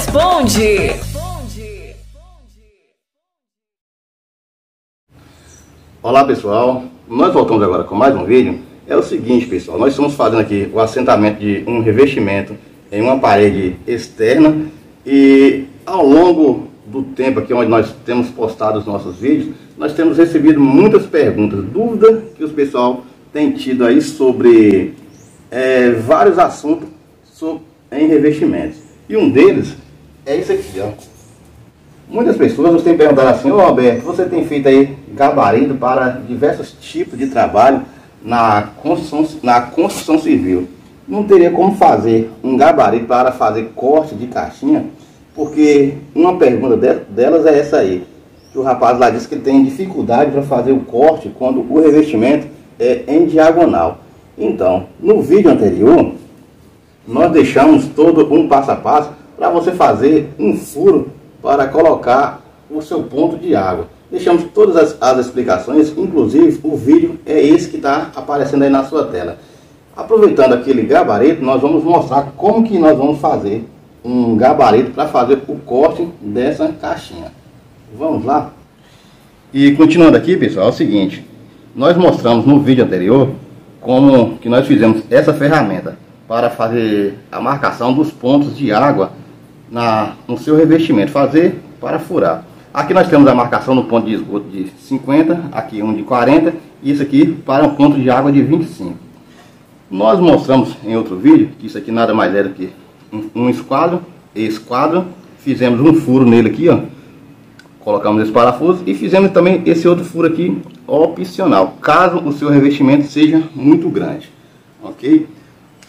Responde. Olá pessoal, nós voltamos agora com mais um vídeo. É o seguinte pessoal, nós estamos fazendo aqui o assentamento de um revestimento em uma parede externa e ao longo do tempo aqui onde nós temos postado os nossos vídeos, nós temos recebido muitas perguntas, dúvidas que os pessoal tem tido aí sobre é, vários assuntos sobre, em revestimentos. E um deles é isso aqui, ó. Muitas pessoas têm perguntado assim, ô oh, Alberto, você tem feito aí gabarito para diversos tipos de trabalho na construção, na construção civil. Não teria como fazer um gabarito para fazer corte de caixinha, porque uma pergunta delas é essa aí. Que o rapaz lá disse que tem dificuldade para fazer o corte quando o revestimento é em diagonal. Então, no vídeo anterior, nós deixamos todo um passo a passo para você fazer um furo para colocar o seu ponto de água. Deixamos todas as, as explicações, inclusive o vídeo é esse que está aparecendo aí na sua tela. Aproveitando aquele gabarito, nós vamos mostrar como que nós vamos fazer um gabarito para fazer o corte dessa caixinha. Vamos lá? E continuando aqui, pessoal, é o seguinte. Nós mostramos no vídeo anterior como que nós fizemos essa ferramenta para fazer a marcação dos pontos de água na, no seu revestimento, fazer para furar. Aqui nós temos a marcação no ponto de esgoto de 50, aqui um de 40 e isso aqui para um ponto de água de 25. Nós mostramos em outro vídeo que isso aqui nada mais é do que um, esquadro, esquadro, fizemos um furo nele aqui, ó, colocamos esse parafuso e fizemos também esse outro furo aqui opcional, caso o seu revestimento seja muito grande, ok?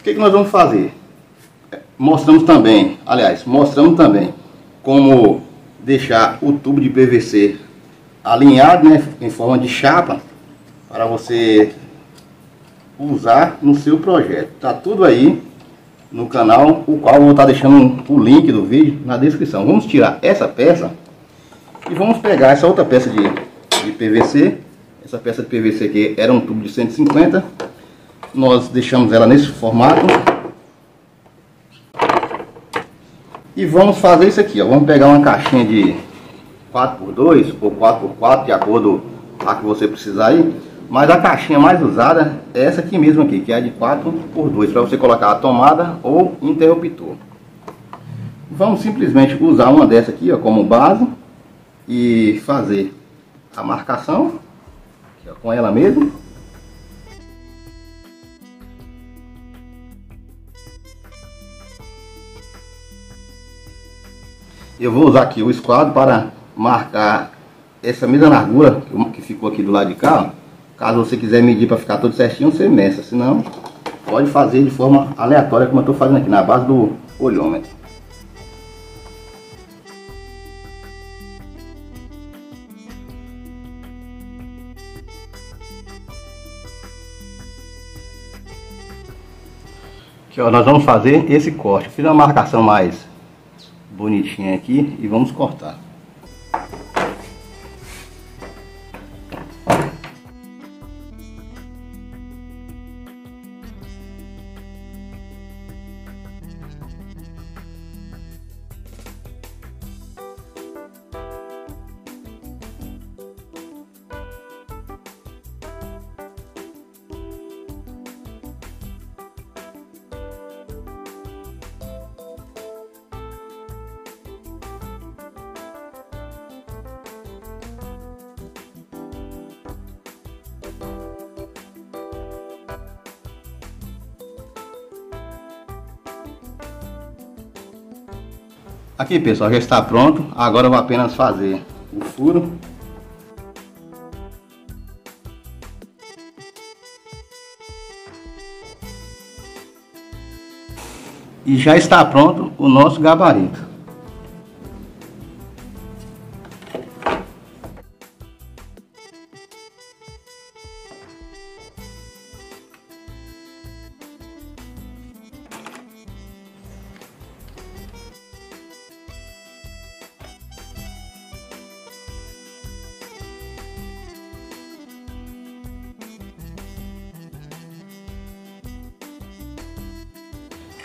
O que, que nós vamos fazer? Mostramos também, aliás, mostramos também como deixar o tubo de PVC alinhado, né, em forma de chapa, para você usar no seu projeto. Tá tudo aí no canal, o qual eu vou estar deixando o link do vídeo na descrição. Vamos tirar essa peça e vamos pegar essa outra peça de, de PVC. Essa peça de PVC aqui era um tubo de 150. Nós deixamos ela nesse formato. E vamos fazer isso aqui, ó. Vamos pegar uma caixinha de 4x2 ou 4x4, de acordo a que você precisar aí. Mas a caixinha mais usada é essa aqui mesmo aqui, que é de 4x2, para você colocar a tomada ou interruptor. Vamos simplesmente usar uma dessa aqui ó, como base e fazer a marcação aqui, ó, com ela mesmo. Eu vou usar aqui o esquadro para marcar essa mesma largura que ficou aqui do lado de cá. Caso você quiser medir para ficar tudo certinho, você meça. Senão, pode fazer de forma aleatória como eu estou fazendo aqui, na base do olhômetro. Aqui, ó, nós vamos fazer esse corte. fiz uma marcação mais bonitinha aqui e vamos cortar. Aqui pessoal, já está pronto. Agora eu vou apenas fazer o furo. E já está pronto o nosso gabarito.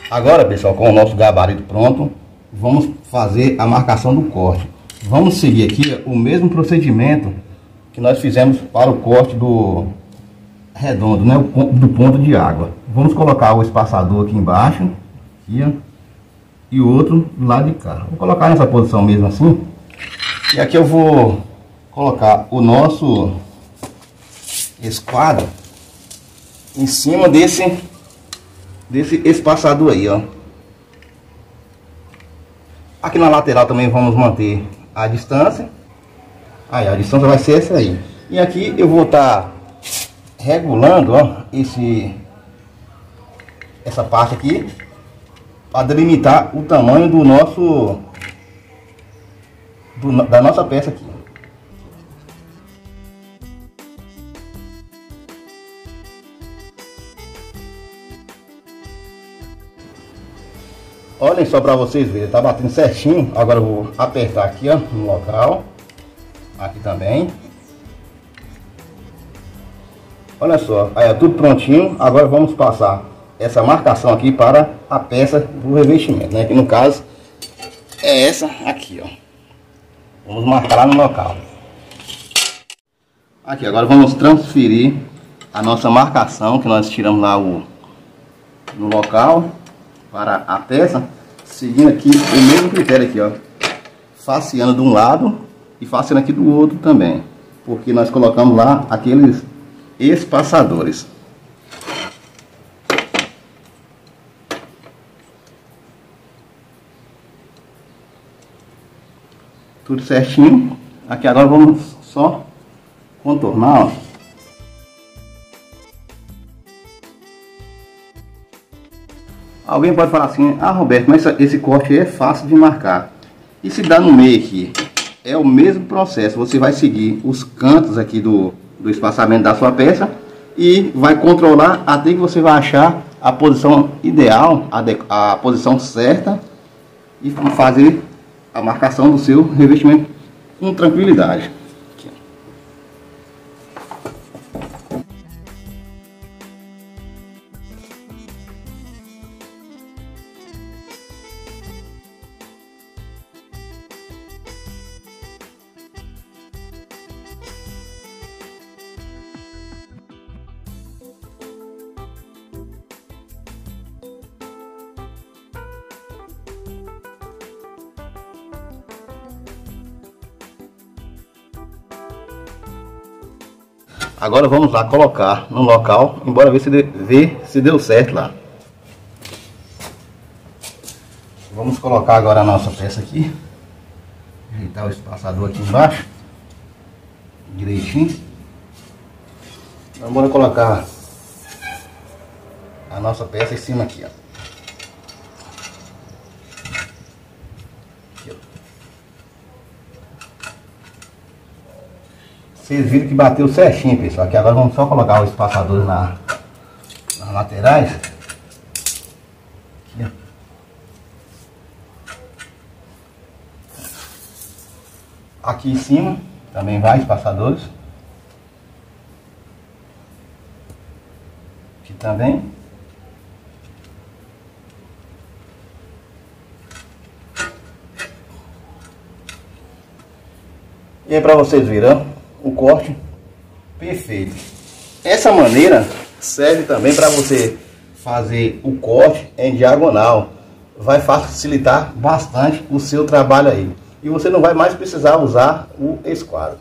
Agora, pessoal, com o nosso gabarito pronto, vamos fazer a marcação do corte. Vamos seguir aqui o mesmo procedimento que nós fizemos para o corte do redondo, né, do ponto de água. Vamos colocar o espaçador aqui embaixo, aqui, ó, e o outro do lado de cá. Vou colocar nessa posição mesmo assim. E aqui eu vou colocar o nosso esquadro em cima desse desse espaçador aí, ó. Aqui na lateral também vamos manter a distância. Aí a distância vai ser essa aí. E aqui eu vou estar tá regulando, ó, esse essa parte aqui para delimitar o tamanho do nosso do, da nossa peça aqui. Olhem só para vocês verem, tá batendo certinho. Agora eu vou apertar aqui, ó, no local. Aqui também. Olha só, aí é tudo prontinho. Agora vamos passar essa marcação aqui para a peça do revestimento, né? Que no caso é essa aqui, ó. Vamos marcar no local. Aqui, agora vamos transferir a nossa marcação que nós tiramos lá o, no local para a peça, seguindo aqui o mesmo critério aqui, ó. Faceando de um lado e faceando aqui do outro também. Porque nós colocamos lá aqueles espaçadores. Tudo certinho. Aqui agora vamos só contornar, ó. Alguém pode falar assim, ah Roberto, mas esse corte é fácil de marcar. E se dá no meio aqui? É o mesmo processo, você vai seguir os cantos aqui do, do espaçamento da sua peça e vai controlar até que você vai achar a posição ideal, a, a posição certa e fazer a marcação do seu revestimento com tranquilidade. Agora vamos lá colocar no local, embora ver se, ver se deu certo lá. Vamos colocar agora a nossa peça aqui. Ajeitar o espaçador aqui embaixo. Direitinho. Vamos colocar a nossa peça em cima aqui, ó. Vocês viram que bateu certinho, pessoal. Aqui agora vamos só colocar os espaçadores na, nas laterais. Aqui, Aqui em cima também vai espaçadores. Aqui também. E aí para vocês viram, o corte perfeito. Essa maneira serve também para você fazer o corte em diagonal. Vai facilitar bastante o seu trabalho aí. E você não vai mais precisar usar o esquadro.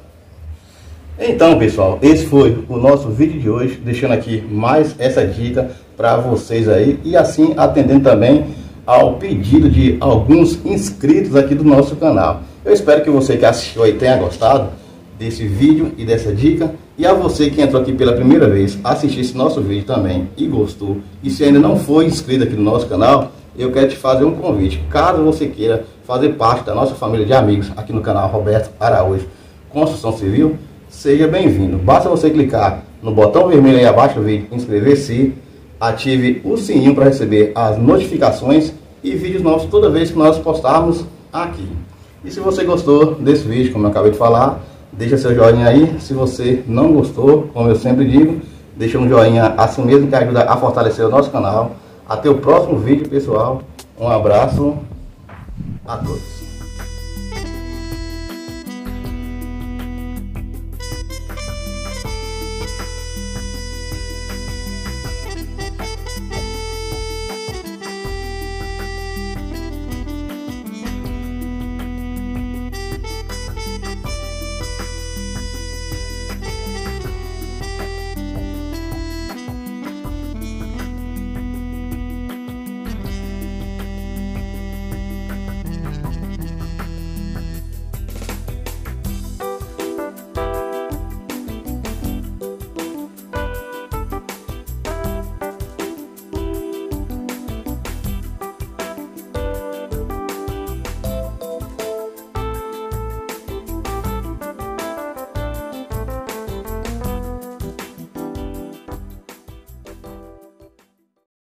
Então pessoal, esse foi o nosso vídeo de hoje, deixando aqui mais essa dica para vocês aí e assim atendendo também ao pedido de alguns inscritos aqui do nosso canal. Eu espero que você que assistiu aí tenha gostado desse vídeo e dessa dica. E a você que entrou aqui pela primeira vez, assistir esse nosso vídeo também e gostou, e se ainda não foi inscrito aqui no nosso canal, eu quero te fazer um convite. Caso você queira fazer parte da nossa família de amigos aqui no canal Roberto Araújo Construção Civil, seja bem-vindo. Basta você clicar no botão vermelho aí abaixo do vídeo, inscrever-se, ative o sininho para receber as notificações e vídeos novos toda vez que nós postarmos aqui. E se você gostou desse vídeo, como eu acabei de falar, Deixa seu joinha aí. Se você não gostou, como eu sempre digo, deixa um joinha assim mesmo que ajuda a fortalecer o nosso canal. Até o próximo vídeo, pessoal. Um abraço. a todos.